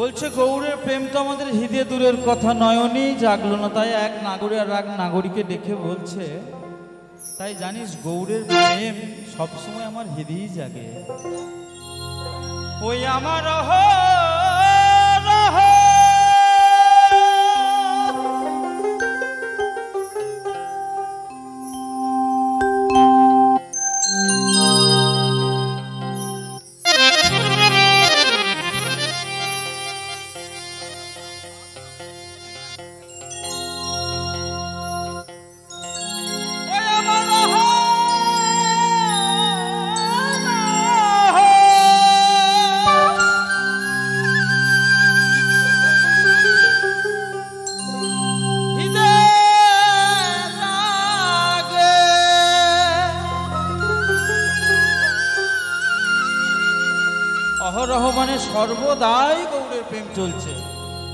বলছে, গৌরের প্রেম তো আমাদের হৃদয় দূরের কথা নয়নই জাগলো না। তাই এক নাগরী আর এক নাগরীকে দেখে বলছে, তাই জানিস, গৌরের প্রেম সবসময় আমার হৃদয়ই জাগে। ওই আমার সর্বদাই গৌরের প্রেম চলছে।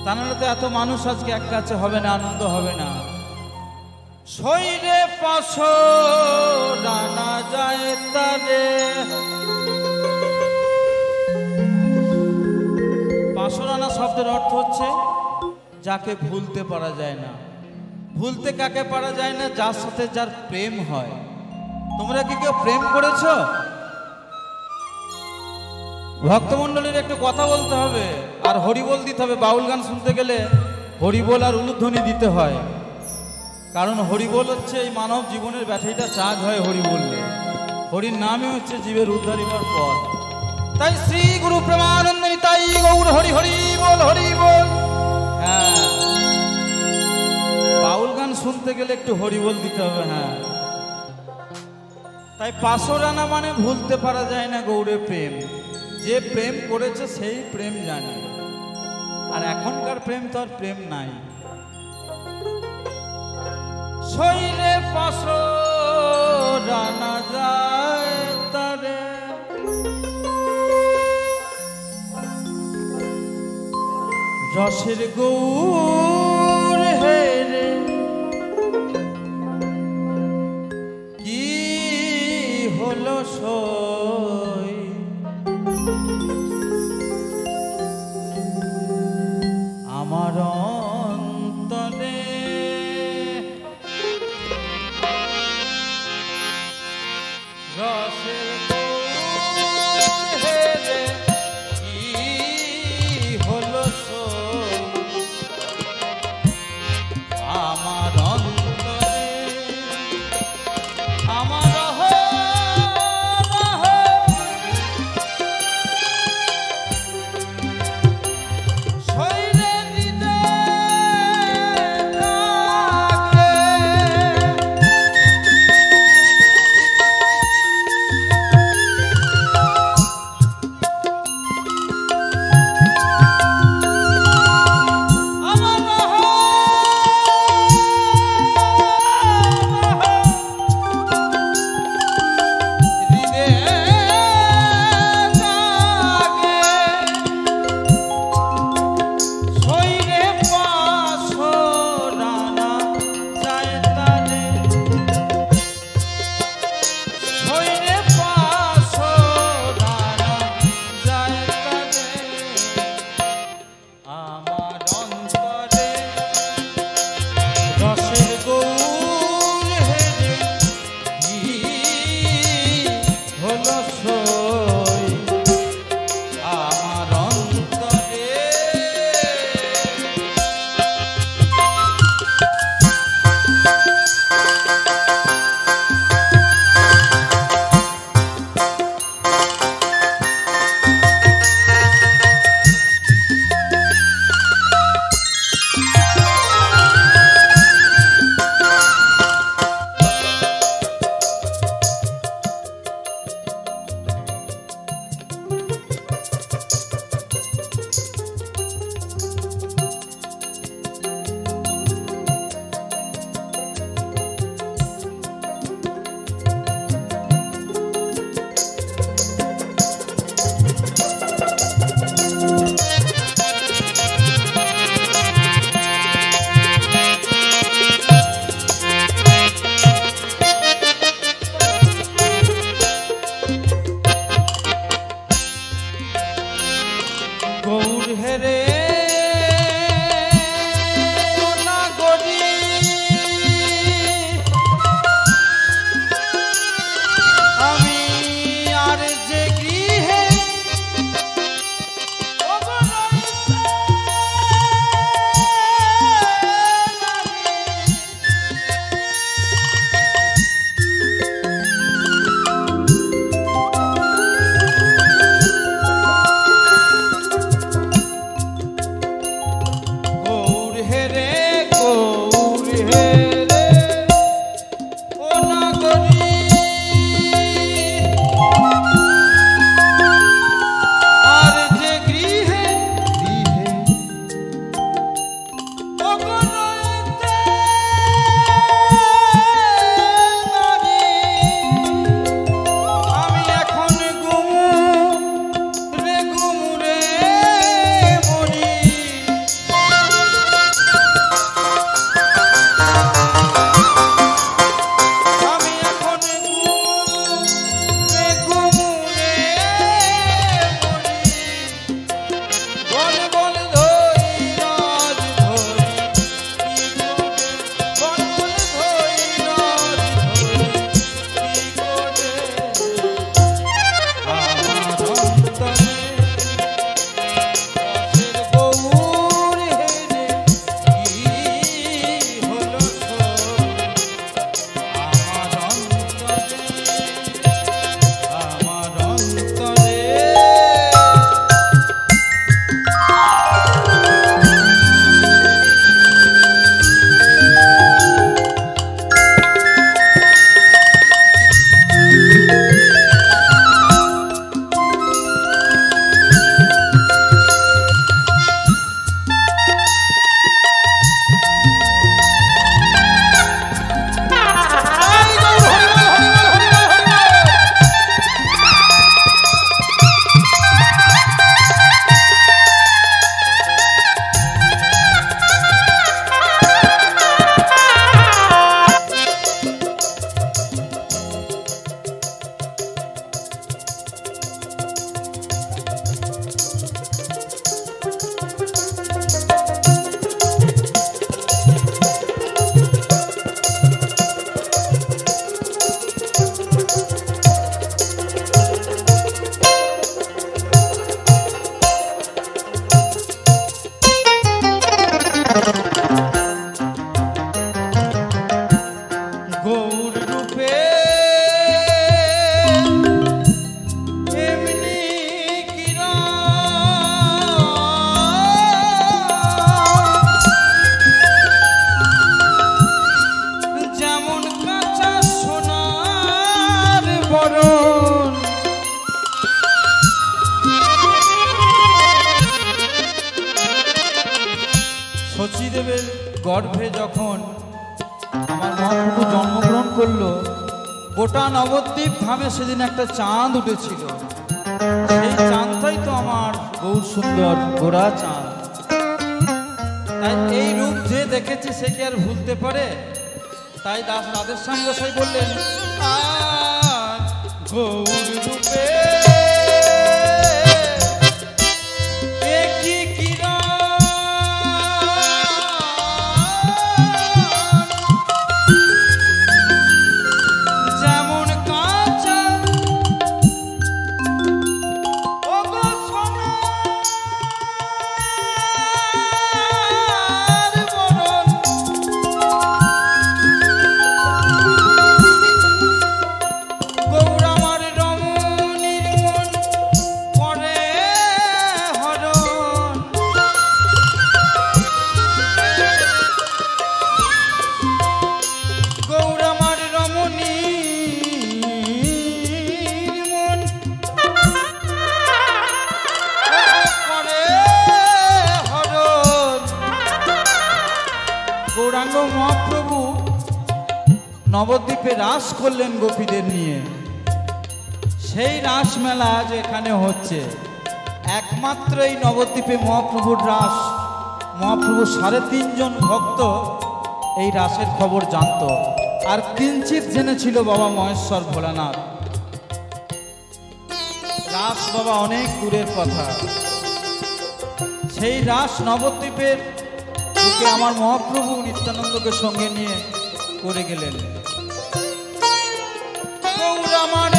তা নাহলে তো এত মানুষ আজকে এক কাছে হবে না, আনন্দ হবে না। শৈরে পাশ রানা যায় তারে। পাশরানা শব্দের অর্থ হচ্ছে যাকে ভুলতে পারা যায় না। ভুলতে কাকে পারা যায় না? যার সাথে যার প্রেম হয়। তোমরা কি কেউ প্রেম করেছ? ভক্তমণ্ডলীর একটু কথা বলতে হবে, আর হরিবোল দিতে হবে। বাউল গান শুনতে গেলে হরিবোল আর উলুধ্বনি দিতে হয়। কারণ হরিবোল হচ্ছে এই মানব জীবনের ব্যাথিটা চাঁদ হয় হরি বললে হরির নামই হচ্ছে জীবের উদ্ধারিবার পথ। তাই শ্রী গুরু প্রেমানন্দনী তাই গৌর হরি হরি বল হরি বল। হ্যাঁ। বাউল গান শুনতে গেলে একটু হরি বল দিতে হবে হ্যাঁ। তাই পাশরানা মানে ভুলতে পারা যায় না গৌরের প্রেম। যে প্রেম করেছে সেই প্রেম জানে। আর এখনকার প্রেম তো আর প্রেম নাই। শৈলে পাশ রানা যায় তারে। রসের গৌর হেরে দেবের গর্ভে যখন আমার মহাপ্রভু জন্মগ্রহণ করল, গোটা নবদ্বীপ ধামে সেদিন একটা চাঁদ উঠেছিল। সেই চাঁদটাই তো আমার গৌর সুন্দর গোড়া চাঁদ। তাই এই রূপ যে দেখেছে সে কি আর ভুলতে পারে? তাই দাস রাধের সঙ্গে সাই বললেন গৌর রূপে নবদ্বীপে রাস করলেন গোপীদের নিয়ে। সেই রাস মেলা আজ এখানে হচ্ছে। একমাত্র এই নবদ্বীপে মহাপ্রভুর রাস। মহাপ্রভু সাড়ে তিনজন ভক্ত এই রাসের খবর জানতো। আর কিঞ্চিত জেনেছিল বাবা মহেশ্বর ভোলানাথ। রাস বাবা অনেক দূরের কথা। সেই রাস নবদ্বীপের আমার মহাপ্রভু নিত্যানন্দকে সঙ্গে নিয়ে করে গেলেন। গৌরামার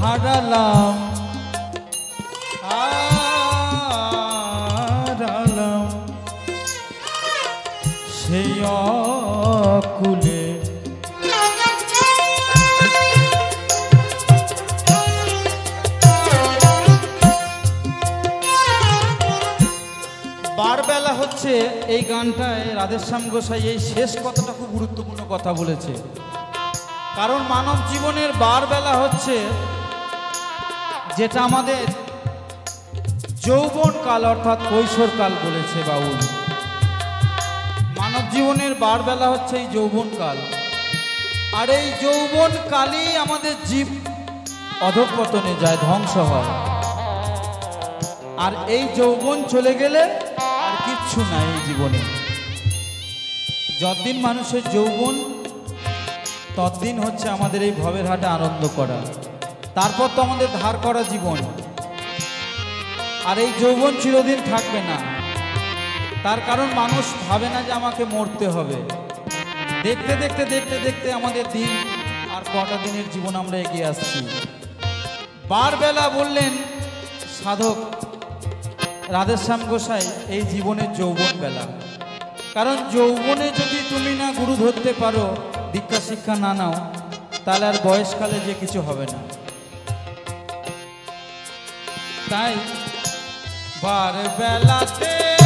হারালাম। হারালাম। সেই অকুলে বারবেলা হচ্ছে এই গানটায় রাধেশ্যাম গোসাই এই শেষ কথাটা খুব গুরুত্বপূর্ণ কথা বলেছে। কারণ মানব জীবনের বারবেলা হচ্ছে যেটা আমাদের যৌবন কাল অর্থাৎ কৈশোর কাল বলেছে বাউল। মানব জীবনের বারবেলা হচ্ছে এই যৌবন কাল আর এই যৌবন কালই আমাদের জীব অধঃপতনে যায়, ধ্বংস হয়। আর এই যৌবন চলে গেলে আর কিচ্ছু নাই এই জীবনে। যতদিন মানুষের যৌবন, ততদিন হচ্ছে আমাদের এই ভবের হাটে আনন্দ করা। তারপর তো আমাদের ধার করা জীবন। আর এই যৌবন চিরদিন থাকবে না। তার কারণ মানুষ ভাবে না যে আমাকে মরতে হবে। দেখতে দেখতে দেখতে দেখতে আমাদের দিন আর কটা দিনের জীবন আমরা এগিয়ে আসছি। বারবেলা বললেন সাধক রাধেশ্যাম গোসাই, এই জীবনের যৌবন বেলা। কারণ যৌবনে যদি তুমি না গুরু ধরতে পারো, দীক্ষা শিক্ষা না নাও, তাহলে আর বয়সকালে যে কিছু হবে না। তাই বার বেলাতে